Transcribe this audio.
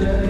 day.